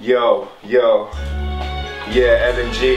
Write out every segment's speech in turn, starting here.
Yo, yo, yeah, LNG.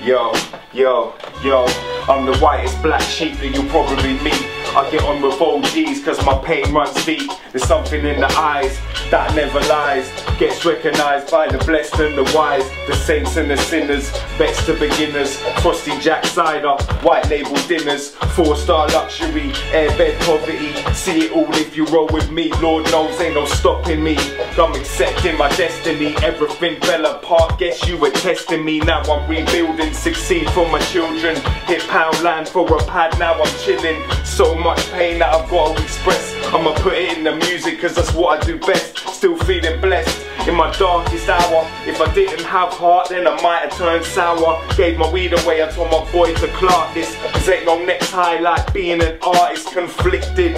Yo, yo, yo, I'm the whitest black sheep that you'll probably meet. I get on with OGs cause my pain runs deep. There's something in the eyes that never lies. Gets recognized by the blessed and the wise. The saints and the sinners, best to beginners. Frosty Jack cider, white label dinners. Four star luxury, airbed poverty. See it all if you roll with me. Lord knows ain't no stopping me. I'm accepting my destiny. Everything fell apart. Guess you were testing me. Now I'm rebuilding. Succeed for my children. Hit Poundland for a pad. Now I'm chilling. So much pain that I've got to express. I'ma put it in the music cause that's what I do best. Still feeling blessed in my darkest hour. If I didn't have heart, then I might have turned sour. Gave my weed away, I told my boy to clark this. Ain't no next like being an artist. Conflicted,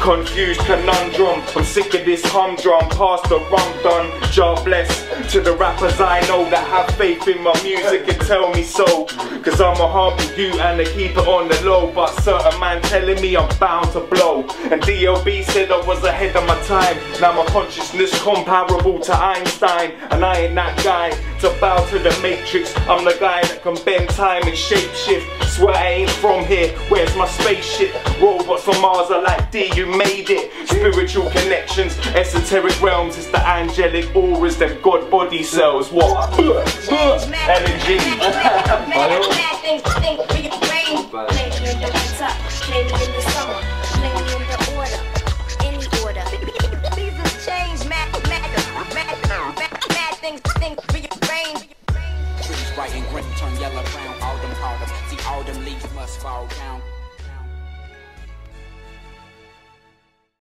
confused conundrum. I'm sick of this humdrum, past the rum done. Jah bless to the rappers I know that have faith in my music and tell me so. Cause I'm a humble you and I keep it on the low. But certain man telling me I'm bound to blow. And DLB said I was ahead of my time. Now my consciousness comparable to Einstein. And I ain't that guy to bow to the matrix. I'm the guy that can bend time and shape shift. Swear I ain't from here. Where's my spaceship? Robots from Mars are like D, you made it. Spiritual connections, esoteric realms. It's the angelic auras, them God body cells. What? Energy. British writing green, turn yellow brown, all them, them. See, all them leaves must fall down.